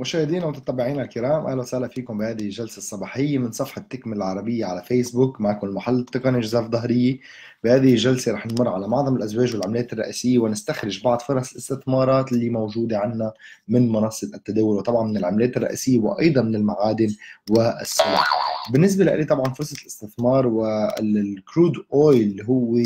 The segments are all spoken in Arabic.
مشاهدينا ومتابعينا الكرام أهلا وسهلا فيكم بهذه الجلسة الصباحية من صفحة تكمل العربية على فيسبوك معكم المحل التقني جزاف ظهريه بهذه الجلسة رح نمر على معظم الأزواج والعملات الرئيسية ونستخرج بعض فرص الاستثمارات اللي موجودة عندنا من منصة التداول وطبعا من العملات الرئيسية وأيضا من المعادن والسلع. بالنسبة لي طبعا فرصة الاستثمار والكرود اويل هو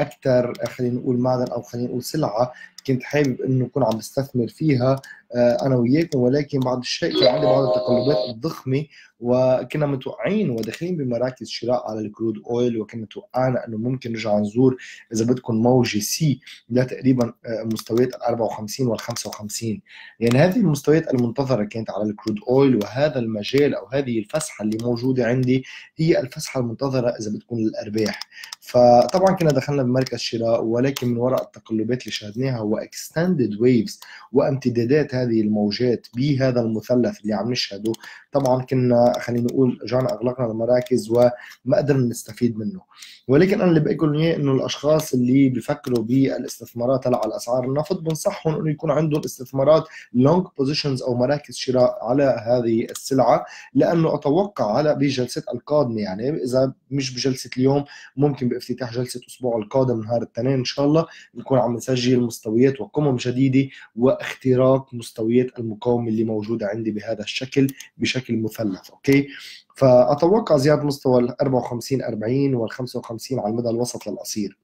أكثر خلينا نقول معدن أو خلينا نقول سلعة كنت حابب إنه اكون عم بستثمر فيها آه، أنا وياكم ولكن بعض الشيء عندي بعض التقلبات الضخمة وكنا متوقعين وداخلين بمراكز شراء على ال crude oil وكنا توقعنا إنه ممكن نرجع نزور إذا بدكم موجة C لتقريبا آه، مستويات ال 54 وال 55 يعني هذه المستويات المنتظرة كانت على ال crude oil وهذا المجال أو هذه الفسحة اللي موجودة عندي هي الفسحة المنتظرة إذا بدكم للأرباح. فطبعا كنا دخلنا بمركز شراء ولكن من وراء التقلبات اللي شاهدناها و extended waves وامتدادات هذه الموجات بهذا المثلث اللي عم نشهده. طبعا كنا خلينا نقول رجعنا أغلقنا المراكز وما قدرنا نستفيد منه. ولكن أنا اللي بقول إياه إنه الأشخاص اللي بيفكروا بالاستثمارات على اسعار النفط بنصحهم إنه يكون عندهم استثمارات long positions أو مراكز شراء على هذه السلعة لأنه أتوقع على بجلسة القادمة يعني إذا مش بجلسة اليوم ممكن بافتتاح جلسة الأسبوع القادم نهار الاثنين إن شاء الله نكون عم نسجل مستويات وقمم جديده واختراق مستويات المقاومة اللي موجودة عندي بهذا الشكل بشكل مثلث. أوكي. فأتوقع زياده مستوى ال 54 40 وال 55 على المدى الوسط للقصير.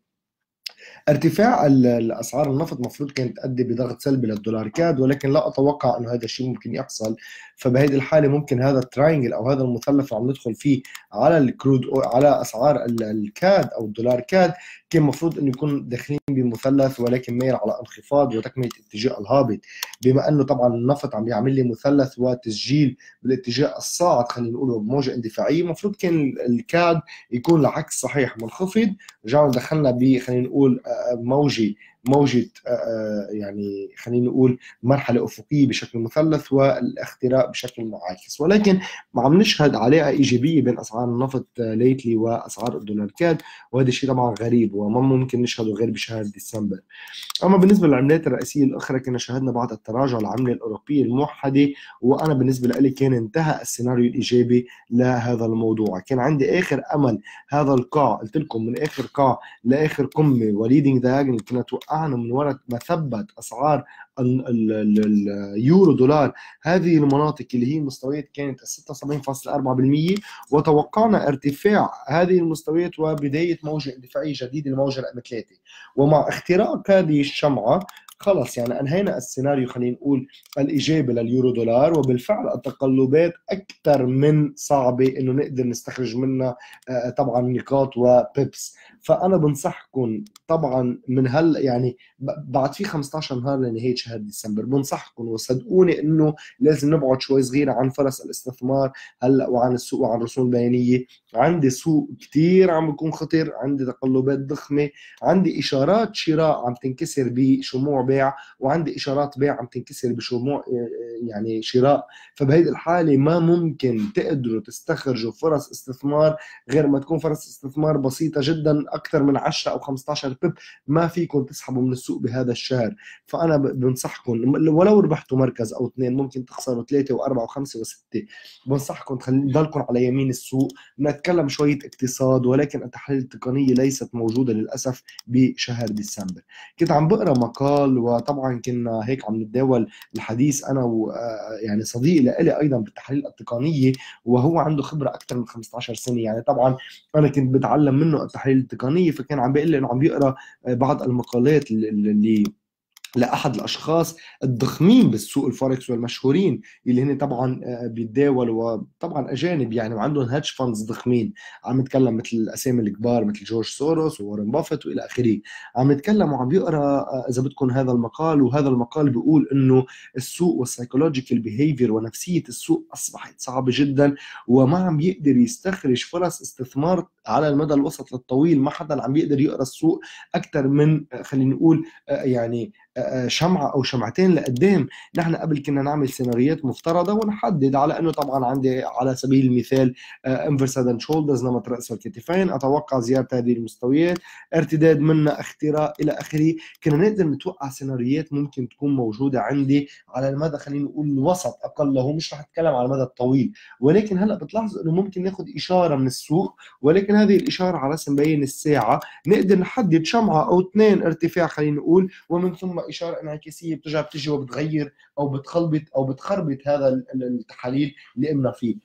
ارتفاع الأسعار النفط المفروض كانت تؤدي بضغط سلبي للدولار كاد ولكن لا أتوقع إنه هذا الشيء ممكن يحصل فبهذه الحالة ممكن هذا ال triangle أو هذا المثلث اللي عم ندخل فيه على ال crude على أسعار ال CAD أو الدولار CAD كان المفروض إنه يكون داخلين بمثلث ولكن مايل على انخفاض وتكملة اتجاه الهابط. بما إنه طبعا النفط عم يعمل لي مثلث وتسجيل بالاتجاه الصاعد خلينا نقول بموجة اندفاعية المفروض كان ال CAD يكون العكس صحيح منخفض. رجعنا دخلنا ب خلينا نقول آه، موجة آه، آه، يعني خلينا نقول مرحلة أفقية بشكل مثلث والاختراق بشكل معاكس. ولكن عم نشهد علاقة إيجابية بين أسعار النفط lately وأسعار الدولار. CAD وهذا الشيء طبعا غريب وما ممكن نشهده غير بشهر ديسمبر. أما بالنسبة للعملات الرئيسية الأخرى كنا شاهدنا بعض التراجع العملة الأوروبية الموحدة وأنا بالنسبة لي كان انتهى السيناريو الإيجابي لهذا الموضوع. كان عندي آخر أمل هذا القاع قلت لكم من آخر قاع لآخر قمة و leading ذا كنا توقع توقعنا من وراء مثبت أسعار اليورو دولار. هذه المناطق اللي هي مستويات كانت 76.4% وتوقعنا ارتفاع هذه المستويات وبداية موجه اندفاعيه جديدة لموجة رقم ثلاثة ومع اختراق هذه الشمعة خلص يعني انهينا السيناريو خلينا نقول الإيجابي لليورو دولار وبالفعل التقلبات أكثر من صعبة إنه نقدر نستخرج منها آه، طبعا نقاط وبيبس. فأنا بنصحكم طبعا من هلا يعني بعد في 15 نهار لنهاية شهر ديسمبر بنصحكم وصدقوني إنه لازم نبعد شوي صغيره عن فرص الاستثمار هلأ وعن السوق وعن الرسوم البيانية. عندي سوق كثير عم بيكون خطر عندي تقلبات ضخمة عندي إشارات شراء عم تنكسر بشموع بيع وعندي إشارات بيع عم تنكسر بشموع يعني شراء. فبهيدي الحالة ما ممكن تقدروا تستخرجوا فرص استثمار غير ما تكون فرص استثمار بسيطة جدا أكثر من 10 أو 15 بيب ما فيكم تسحبوا من السوق بهذا الشهر. فأنا بنصحكم ولو ربحتوا مركز أو اثنين ممكن تخسروا ثلاثة وأربعة وخمسة وستة. بنصحكم تضلكم على يمين السوق. نتكلم شوية اقتصاد ولكن التحاليل التقنية ليست موجودة للأسف بشهر ديسمبر. كنت عم بقرأ مقال وطبعا كنا هيك عم نتداول الحديث أنا و يعني صديق لإلي أيضا بالتحاليل التقنية وهو عنده خبرة أكثر من 15 سنة. يعني طبعا أنا كنت بتعلم منه التحاليل التقنية فكان عم بيقول لي إنه عم بيقرأ بعض المقالات اللي لأحد الأشخاص الضخمين بالسوق الفوركس والمشهورين اللي هن طبعا آه، بيتداولوا وطبعا أجانب يعني وعندهم hedge funds ضخمين. عم نتكلم مثل الأسامي الكبار مثل جورج سوروس وورن بافيت وإلى آخره. عم يتكلم وعم بيقرا آه، إذا بدكم هذا المقال وهذا المقال بيقول إنه السوق وال psychological behavior ونفسية السوق أصبحت صعبة جدا وما عم يقدر يستخرج فرص استثمار على المدى الوسط للطويل ما حدا عم بيقدر يقرا السوق أكثر من خلينا نقول يعني شمعة أو شمعتين لقدام. نحن قبل كنا نعمل سيناريوهات مفترضة ونحدد على أنه طبعا عندي على سبيل المثال انفرس هيد شولدرز نمط رأس والكتفين أتوقع زيارة هذه المستويات ارتداد منها اختراء إلى آخره. كنا نقدر نتوقع سيناريوهات ممكن تكون موجودة عندي على المدى خلينا نقول الوسط أقله مش رح أتكلم على المدى الطويل. ولكن هلأ بتلاحظ إنه ممكن ناخذ إشارة من السوق ولكن هذه الإشارة على رسم مبين الساعة. نقدر نحدد شمعة أو اثنين ارتفاع خلينا نقول. ومن ثم إشارة انعكاسية بترجع بتجي وبتغير أو بتخلبط أو بتخربط هذا التحاليل اللي قمنا فيه.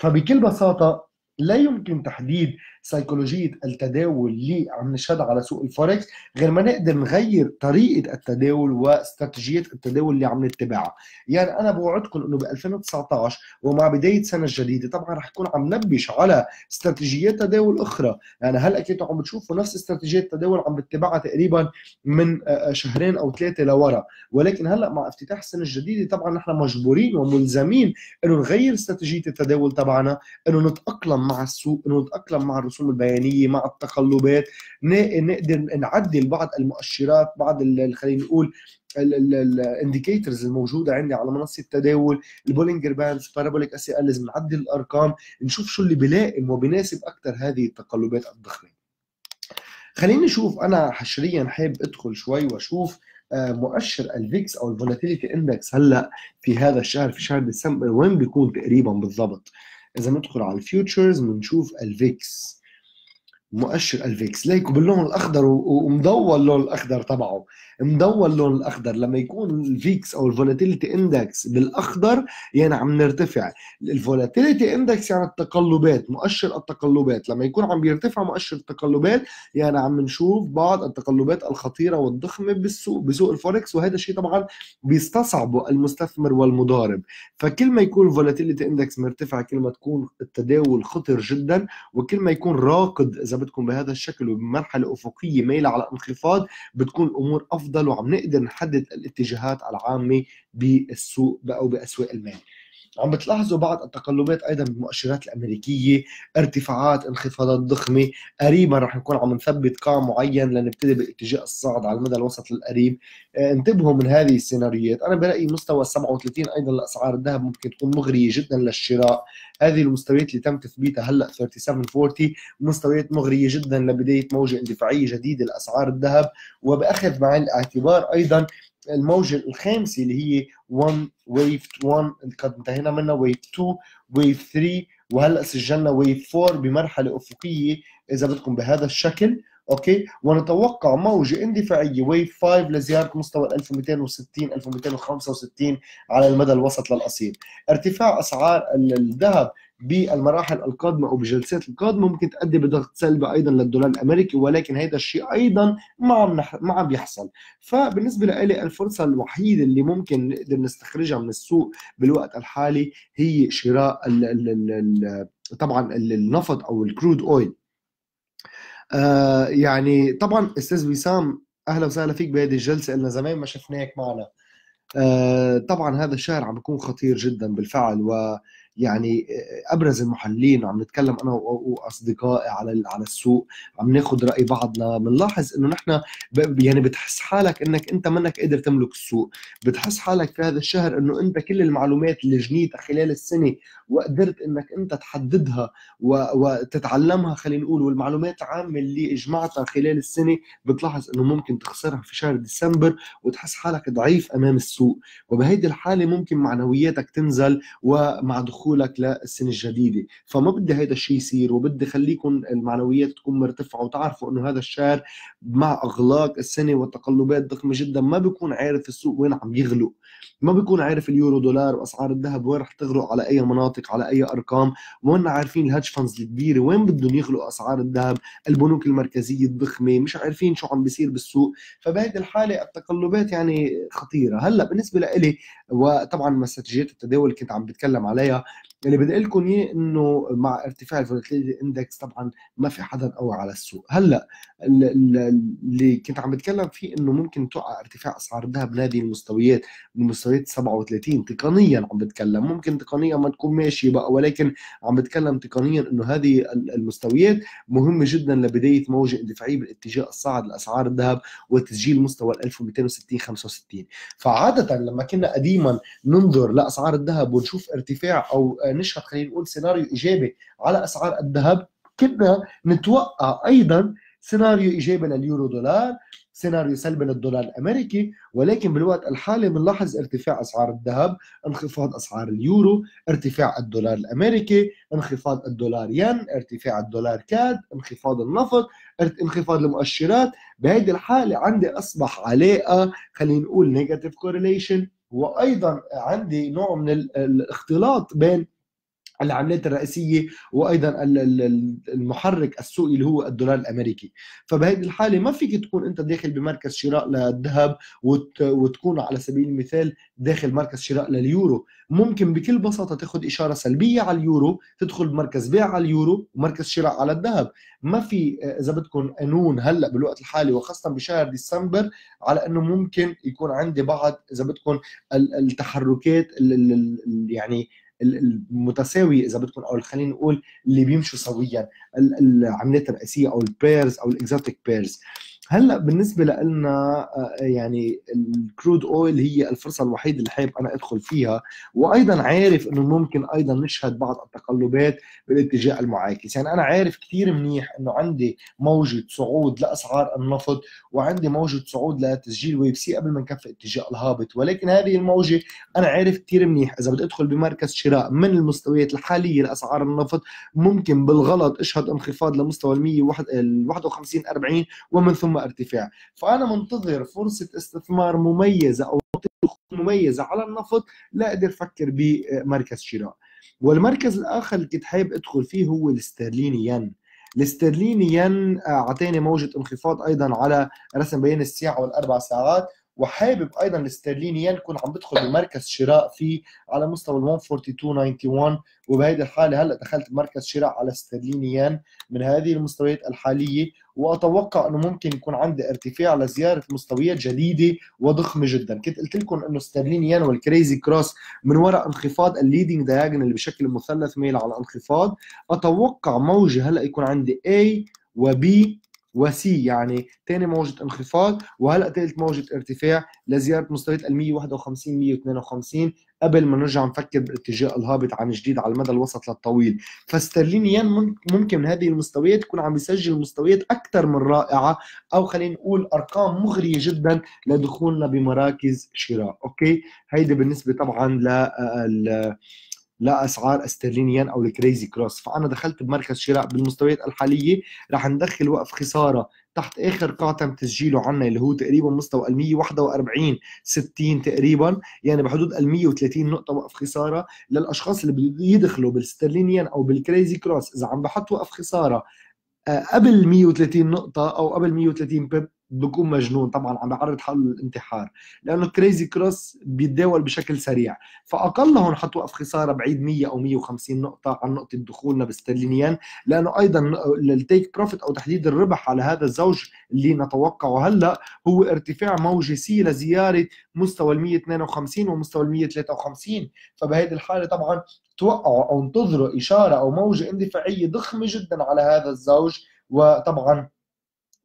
فبكل بساطة لا يمكن تحديد سيكولوجية التداول اللي عم نشهدها على سوق الفوركس غير ما نقدر نغير طريقة التداول واستراتيجية التداول اللي عم نتبعها. يعني أنا بوعدكم إنه ب 2019 ومع بداية السنة الجديده طبعا رح يكون عم نبش على استراتيجيات تداول أخرى. يعني هلأ كنتوا عم بتشوفوا نفس استراتيجية التداول عم بتبعها تقريبا من شهرين أو ثلاثة لورا. ولكن هلأ مع افتتاح السنة الجديدة طبعا نحن مجبورين وملزمين إنه نغير استراتيجية التداول تبعنا إنه نتأقلم مع السوق إنه نتأقلم مع الرسوم البيانية مع التقلبات نقدر نعدل بعض المؤشرات بعض خلينا نقول ال indicators الموجودة عندي على منصة التداول ال Bollinger Bands Parabolic S لازم نعدل الأرقام نشوف شو اللي بلائم وبناسب أكثر هذه التقلبات الضخمه خليني نشوف أنا حشريا حابب أدخل شوي وأشوف آه، مؤشر ال VIX أو ال volatility index هلأ في هذا الشهر في شهر ديسمبر وين بيكون تقريبا بالضبط؟ إذا ندخل على ال futures بنشوف ال VIX. مؤشر ال VIX. ليكو باللون الأخضر ومضوى اللون الأخضر تبعه. مضوى اللون الأخضر. لما يكون ال VIX أو ال volatility index بالأخضر يعني عم نرتفع. ال volatility index يعني التقلبات مؤشر التقلبات. لما يكون عم بيرتفع مؤشر التقلبات يعني عم نشوف بعض التقلبات الخطيرة والضخمة بالسوق بسوق الفوركس. وهذا الشيء طبعا بيستصعبه المستثمر والمضارب. فكل ما يكون ال volatility index مرتفع كل ما تكون التداول خطر جدا. وكل ما يكون راكد إذا بدكم بهذا الشكل وبمرحلة أفقية مايله على انخفاض بتكون الأمور أفضل. وعم نقدر نحدد الاتجاهات العامة بالسوق أو بأسواق المال. عم بتلاحظوا بعض التقلبات أيضا بالمؤشرات الأمريكية ارتفاعات انخفاضات ضخمة قريبا رح نكون عم نثبت قاع معين لنبتدي باتجاه الصعد على المدى الوسط للقريب آه، انتبهوا من هذه السيناريوهات. أنا برأيي مستوى 37 أيضا لأسعار الذهب ممكن تكون مغرية جدا للشراء. هذه المستويات اللي تم تثبيتها هلأ 3740 مستويات مغرية جدا لبداية موجة اندفاعية جديدة لأسعار الذهب. وبأخذ بعين الاعتبار أيضا الموجة الخامسة اللي هي 1 wave 1 قد انتهينا منها wave 2 wave 3 وهلأ سجلنا wave 4 بمرحلة أفقية إذا بدكم بهذا الشكل. okay؟ ونتوقع موجة اندفاعية wave 5 لزياره مستوى 1260 1265 على المدى الوسط للقصير. ارتفاع أسعار الذهب بالمراحل القادمة أو بجلسات القادمة ممكن تؤدي بضغط سلبي أيضا للدولار الأمريكي ولكن هذا الشيء أيضا ما عم نح... ما عم بيحصل فبالنسبة لي الفرصة الوحيدة اللي ممكن نقدر نستخرجها من السوق بالوقت الحالي هي شراء ال ال ال طبعا النفط أو الكرود اويل آه يعني طبعا أستاذ وسام أهلا وسهلا فيك بهذه الجلسة. لنا زمان ما شفناك معنا. آه طبعا هذا الشهر عم بيكون خطير جدا بالفعل و يعني أبرز المحللين عم نتكلم أنا وأصدقائي على على السوق عم ناخذ رأي بعضنا. بنلاحظ إنه نحن يعني بتحس حالك إنك أنت منك قادر تملك السوق. بتحس حالك في هذا الشهر إنه أنت كل المعلومات اللي جنيتها خلال السنة وقدرت إنك أنت تحددها وتتعلمها خلينا نقول والمعلومات العامة اللي إجمعتها خلال السنة بتلاحظ إنه ممكن تخسرها في شهر ديسمبر وتحس حالك ضعيف أمام السوق. وبهيدي الحالة ممكن معنوياتك تنزل ومع دخول دخولك للسنه الجديدة. فما بدي هذا الشيء يصير وبدي خليكم المعنويات تكون مرتفعة وتعرفوا إنه هذا الشهر مع أغلاق السنة والتقلبات ضخمة جدا. ما بيكون عارف السوق وين عم يغلق. ما بيكون عارف اليورو دولار وأسعار الذهب وين رح تغلق على أي مناطق على أي أرقام. وين عارفين ال hedge funds الكبيرة؟ وين بدهم يغلقوا أسعار الذهب؟ البنوك المركزية الضخمة مش عارفين شو عم بيصير بالسوق. فبهيدي الحالة التقلبات يعني خطيرة. هلأ بالنسبة لإلي وطبعا استراتيجيات التداول اللي كنت عم بتكلم عليها اللي بدي أقول لكم إياه إنه مع ارتفاع ال volatility index طبعا ما في حدا قوي على السوق. هلأ اللي كنت عم بتكلم فيه إنه ممكن توقع ارتفاع أسعار الذهب لهذه المستويات من مستويات 37 تقنيا عم بتكلم. ممكن تقنيا ما تكون ماشي بقى ولكن عم بتكلم تقنيا إنه هذه المستويات مهمة جدا لبداية موجة اندفاعية بالاتجاه الصاعد لأسعار الذهب وتسجيل مستوى 1260 65 فعادة لما كنا قديما ننظر لأسعار الذهب ونشوف ارتفاع أو نشهد خلينا نقول سيناريو إيجابي على أسعار الذهب. كنا نتوقع أيضا سيناريو إيجابي لليورو دولار سيناريو سلبي للدولار الأمريكي ولكن بالوقت الحالي بنلاحظ ارتفاع أسعار الذهب انخفاض أسعار اليورو ارتفاع الدولار الأمريكي انخفاض الدولار ين ارتفاع الدولار كاد انخفاض النفط انخفاض المؤشرات. بهيدي الحالة عندي أصبح علاقه خلينا نقول negative correlation وأيضا عندي نوع من الاختلاط بين العملات الرئيسية وأيضا المحرك السوقي اللي هو الدولار الأمريكي. فبهذه الحالة ما فيك تكون أنت داخل بمركز شراء للذهب وتكون على سبيل المثال داخل مركز شراء لليورو. ممكن بكل بساطة تاخذ إشارة سلبية على اليورو تدخل بمركز بيع على اليورو ومركز شراء على الذهب. ما في إذا بدكم قانون هلأ بالوقت الحالي وخاصة بشهر ديسمبر على إنه ممكن يكون عندي بعض إذا بدكم التحركات يعني المتساوي إذا بدكم أو خلينا نقول اللي بيمشوا سويا العملات الرئيسيه أو ال pairs أو ال exotic pairs. هلأ بالنسبة لنا آه، يعني ال crude oil هي الفرصة الوحيدة اللي حابب أنا أدخل فيها وأيضا عارف إنه ممكن أيضا نشهد بعض التقلبات بالاتجاه المعاكس. يعني أنا عارف كثير منيح إنه عندي موجة صعود لأسعار النفط وعندي موجة صعود لتسجيل wave C قبل ما نكفي اتجاه الهابط ولكن هذه الموجة أنا عارف كثير منيح. إذا بدي أدخل بمركز شراء من المستويات الحالية لأسعار النفط ممكن بالغلط أشهد انخفاض لمستوى ال 151 40 ومن ثم ارتفاع. فأنا منتظر فرصة استثمار مميزة أو مميزة على النفط لا أقدر أفكر بمركز شراء. والمركز الآخر اللي كنت حابب أدخل فيه هو الاسترليني ين. الاسترليني ين أعطاني موجة انخفاض أيضا على رسم بين الساعة والأربع ساعات. وحابب أيضا الاسترليني ين يكون عم بدخل بمركز شراء فيه على مستوى ال 142.91 وبهيدي الحالة هلأ دخلت بمركز شراء على استرليني ين من هذه المستويات الحالية وأتوقع إنه ممكن يكون عندي ارتفاع لزيارة مستويات جديدة وضخمة جدا. كنت قلت لكم إنه استرليني ين وال crazy cross من وراء انخفاض ال leading diagonal بشكل مثلث ميل على انخفاض. أتوقع موجة هلأ يكون عندي A و B و C يعني ثاني موجة انخفاض وهلأ ثالث موجة ارتفاع لزيارة مستويات ال 151 152 قبل ما نرجع نفكر باتجاه الهابط عن جديد على المدى الوسط للطويل. فاسترليني ين ممكن من هذه المستويات يكون عم بيسجل مستويات أكثر من رائعة أو خلينا نقول أرقام مغرية جدا لدخولنا بمراكز شراء. أوكي؟ هيدي بالنسبة طبعا ل لاسعار استرليني ين أو ال crazy cross. فأنا دخلت بمركز شراء بالمستويات الحالية. رح ندخل وقف خسارة تحت آخر قاع تم تسجيله عنا اللي هو تقريبا مستوى ال 141 60 تقريبا. يعني بحدود ال 130 نقطة وقف خسارة للأشخاص اللي بده يدخلوا بالسترليني ين أو بال crazy cross. إذا عم بحط وقف خسارة آه، قبل 130 نقطة أو قبل 130 pip بكون مجنون. طبعا عم بعرض حاله للانتحار لأنه crazy cross بيتداول بشكل سريع. فأقلهم حط وقف خسارة بعيد 100 أو 150 نقطة عن نقطة دخولنا باسترليني ين لأنه أيضا ال take profit أو تحديد الربح على هذا الزوج اللي نتوقعه هلأ هو ارتفاع موجه C لزيارة مستوى ال 152 ومستوى ال 153 فبهذه الحالة طبعا توقعوا أو انتظروا إشارة أو موجة اندفاعية ضخمة جدا على هذا الزوج وطبعا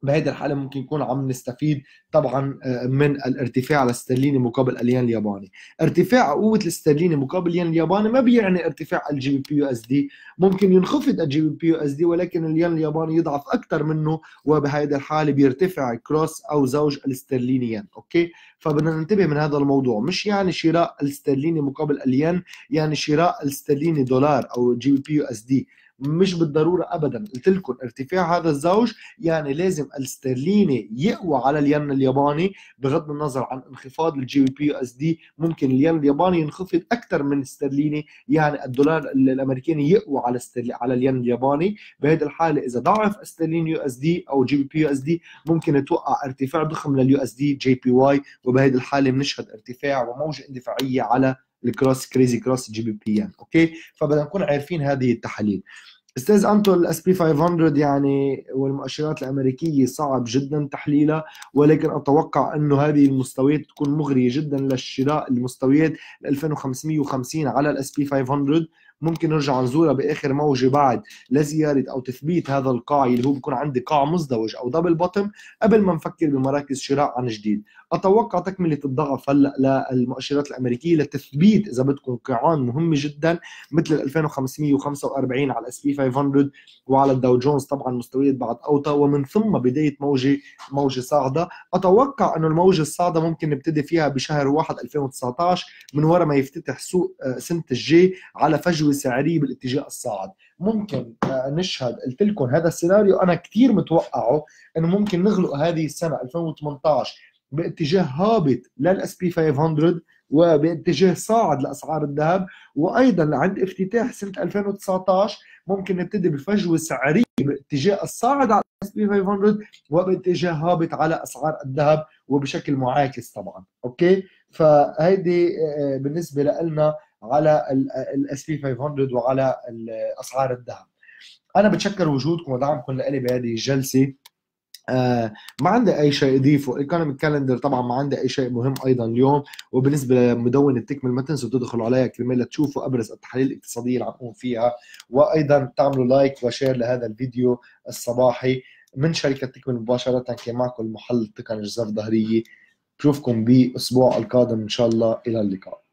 بهذه الحالة ممكن يكون عم نستفيد طبعا آه، من الارتفاع الاسترليني مقابل الين الياباني. ارتفاع قوة الاسترليني مقابل الين الياباني ما بيعني ارتفاع ال GBP USD ممكن ينخفض ال GBP USD ولكن الين الياباني يضعف أكثر منه وبهذه الحالة بيرتفع cross أو زوج الاسترليني ين okay؟ فبدنا ننتبه من هذا الموضوع. مش يعني شراء الاسترليني مقابل الين يعني شراء الاسترليني دولار أو جي بي بي يو اس دي مش بالضرورة ابدا. قلت لكم ارتفاع هذا الزوج يعني لازم الاسترليني يقوى على الين الياباني بغض النظر عن انخفاض ال GBP USD ممكن الين الياباني ينخفض أكثر من الاسترليني يعني الدولار الأمريكاني يقوى على على الين الياباني. بهذه الحالة إذا ضعف استرليني يو إس دي أو جي بي بي يو اس دي ممكن توقع ارتفاع ضخم لل USD JPY وبهذه الحالة بنشهد ارتفاع وموجة اندفاعية على ال cross crazy cross GBP yen okay؟ فبدنا نكون عارفين هذه التحاليل. أستاذ انتو ال S&P 500 يعني والمؤشرات الأمريكية صعب جدا تحليلها ولكن أتوقع إنه هذه المستويات تكون مغرية جدا للشراء المستويات 2550 على ال S&P 500 ممكن نرجع نزورها بآخر موجة بعد لزيارة أو تثبيت هذا القاع اللي هو بيكون عندي قاع مزدوج أو double bottom قبل ما نفكر بمراكز شراء عن جديد. أتوقع تكملة الضغط هلأ للمؤشرات الأمريكية لتثبيت إذا بدكم قاعان مهمه جدا مثل 2545 على ال S&P 500 وعلى الداو جونز طبعا مستويات بعد أوطى ومن ثم بداية موجه موجة صاعده أتوقع إنه الموجة الصاعده ممكن نبتدي فيها بشهر 1 2019 من وراء ما يفتتح سوق آه، سنة الجاي على فجوة سعريه بالاتجاه الصاعد. ممكن آه، نشهد قلت لكم هذا السيناريو. أنا كثير متوقعه إنه ممكن نغلق هذه السنة 2018 باتجاه هابط لل S&P 500 وباتجاه صاعد لأسعار الذهب. وأيضا عند افتتاح سنة 2019 ممكن نبتدي بفجوه سعريه باتجاه الصاعد على ال S&P 500 وباتجاه هابط على أسعار الذهب وبشكل معاكس طبعا. okay؟ فهيدي آه، بالنسبة لنا على ال S&P 500 وعلى أسعار الذهب. أنا بتشكر وجودكم ودعمكم لي بهذه الجلسة. آه ما عندي أي شيء أضيفه. economic calendar طبعا ما عندي أي شيء مهم أيضا اليوم. وبالنسبة لمدونة Tickmill ما تنسوا تدخلوا عليها كرمال تشوفوا أبرز التحاليل الاقتصادية اللي عم نقوم فيها. وأيضا تعملوا like و share لهذا الفيديو الصباحي من شركة Tickmill مباشرة كان معكم المحلل التقني جوزيف ضاهرية. بشوفكم باسبوع القادم إن شاء الله. إلى اللقاء.